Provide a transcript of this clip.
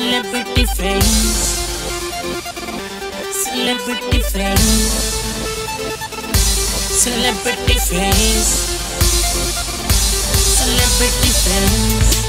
celebrity friends. Celebrity friends. Celebrity friends. Celebrity face